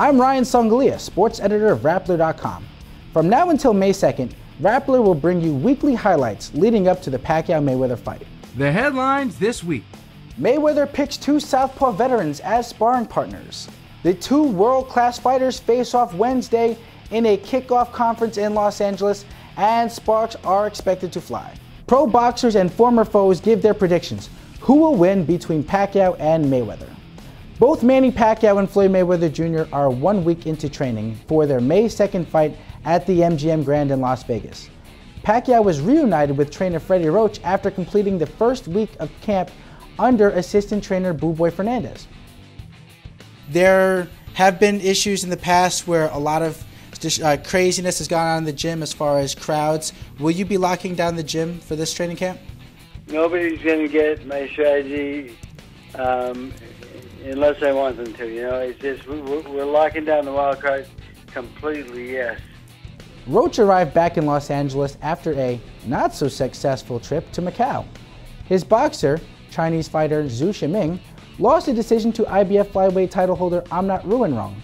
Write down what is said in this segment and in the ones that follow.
I'm Ryan Songalia, sports editor of Rappler.com. From now until May 2nd, Rappler will bring you weekly highlights leading up to the Pacquiao Mayweather fight. The headlines this week Mayweather picks two Southpaw veterans as sparring partners. The two world class fighters face off Wednesday in a kickoff conference in Los Angeles, and sparks are expected to fly. Pro boxers and former foes give their predictions. Who will win between Pacquiao and Mayweather? Both Manny Pacquiao and Floyd Mayweather Jr. are one week into training for their May 2nd fight at the MGM Grand in Las Vegas. Pacquiao was reunited with trainer Freddie Roach after completing the first week of camp under assistant trainer Buboy Fernandez. There have been issues in the past where a lot of uh, craziness has gone on in the gym as far as crowds. Will you be locking down the gym for this training camp? Nobody's going to get my strategy um, unless I want them to. You know, it's just we're, locking down the wild card completely. Yes. Roach arrived back in Los Angeles after a not so successful trip to Macau. His boxer, Chinese fighter Zou Shiming, lost a decision to IBF flyweight title holder Amnat Ruenroeng.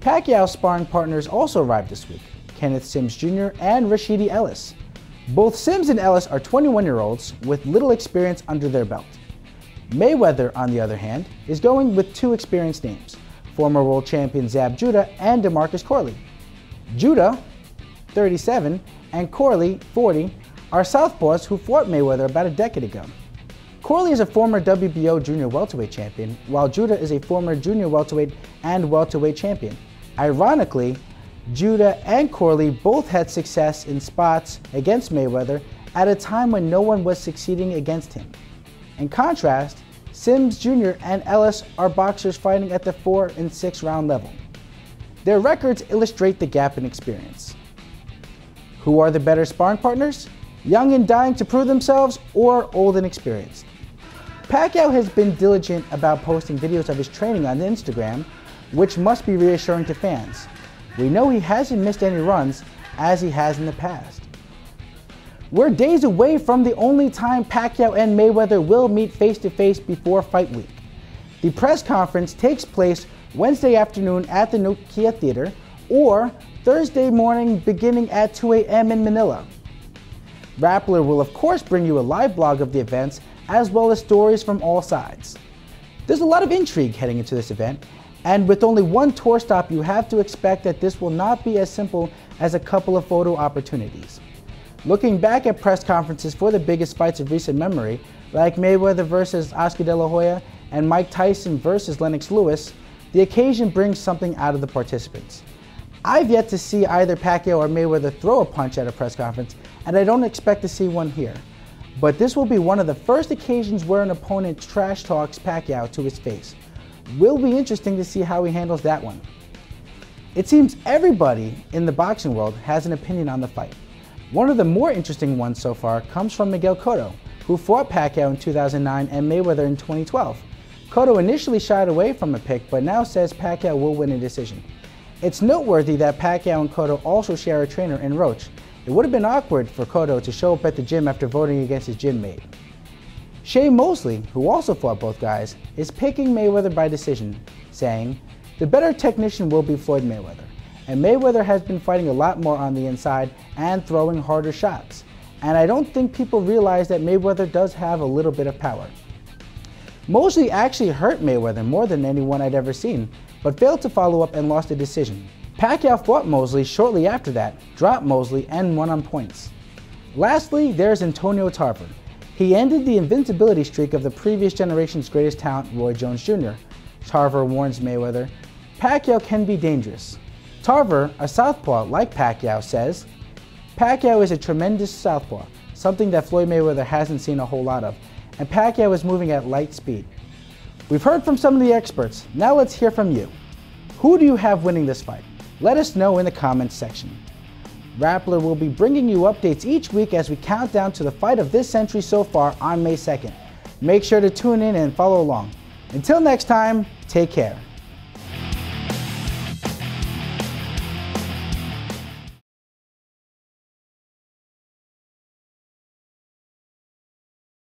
Pacquiao sparring partners also arrived this week Kenneth Sims Jr. and Rashidi Ellis. Both Sims and Ellis are 21 year olds with little experience under their belt. Mayweather, on the other hand, is going with two experienced names former world champion Zab Judah and DeMarcus Corley. Judah, 37, and Corley, 40, are southpaws who fought Mayweather about a decade ago. Corley is a former WBO junior welterweight champion, while Judah is a former junior welterweight and welterweight champion. Ironically, Judah and Corley both had success in spots against Mayweather at a time when no one was succeeding against him. In contrast, Sims Jr. and Ellis are boxers fighting at the 4 and 6 round level. Their records illustrate the gap in experience. Who are the better sparring partners? Young and dying to prove themselves, or old and experienced? Pacquiao has been diligent about posting videos of his training on Instagram, which must be reassuring to fans. We know he hasn't missed any runs as he has in the past. We're days away from the only time Pacquiao and Mayweather will meet face to face before fight week. The press conference takes place Wednesday afternoon at the Nokia Theater or Thursday morning beginning at 2 a.m. in Manila. Rappler will, of course, bring you a live blog of the events as well as stories from all sides. There's a lot of intrigue heading into this event, and with only one tour stop, you have to expect that this will not be as simple as a couple of photo opportunities. Looking back at press conferences for the biggest fights of recent memory, like Mayweather versus Oscar De La Hoya and Mike Tyson versus Lennox Lewis, the occasion brings something out of the participants. I've yet to see either Pacquiao or Mayweather throw a punch at a press conference, and I don't expect to see one here. But this will be one of the first occasions where an opponent trash talks Pacquiao to his face. Will be interesting to see how he handles that one. It seems everybody in the boxing world has an opinion on the fight. One of the more interesting ones so far comes from Miguel Cotto, who fought Pacquiao in 2009 and Mayweather in 2012. Cotto initially shied away from a pick, but now says Pacquiao will win a decision. It's noteworthy that Pacquiao and Cotto also share a trainer in Roach, it would have been awkward for Cotto to show up at the gym after voting against his gym mate. Shane Mosley, who also fought both guys, is picking Mayweather by decision, saying, The better technician will be Floyd Mayweather, and Mayweather has been fighting a lot more on the inside and throwing harder shots. And I don't think people realize that Mayweather does have a little bit of power. Mosley actually hurt Mayweather more than anyone I'd ever seen, but failed to follow up and lost a decision. Pacquiao fought Mosley shortly after that, dropped Mosley, and won on points. Lastly, there's Antonio Tarver. He ended the invincibility streak of the previous generation's greatest talent, Roy Jones Jr. Tarver warns Mayweather, Pacquiao can be dangerous. Tarver, a southpaw like Pacquiao, says, Pacquiao is a tremendous southpaw, something that Floyd Mayweather hasn't seen a whole lot of, and Pacquiao is moving at light speed. We've heard from some of the experts, now let's hear from you. Who do you have winning this fight? Let us know in the comments section. Rappler will be bringing you updates each week as we count down to the fight of this century so far on May 2nd. Make sure to tune in and follow along. Until next time, take care.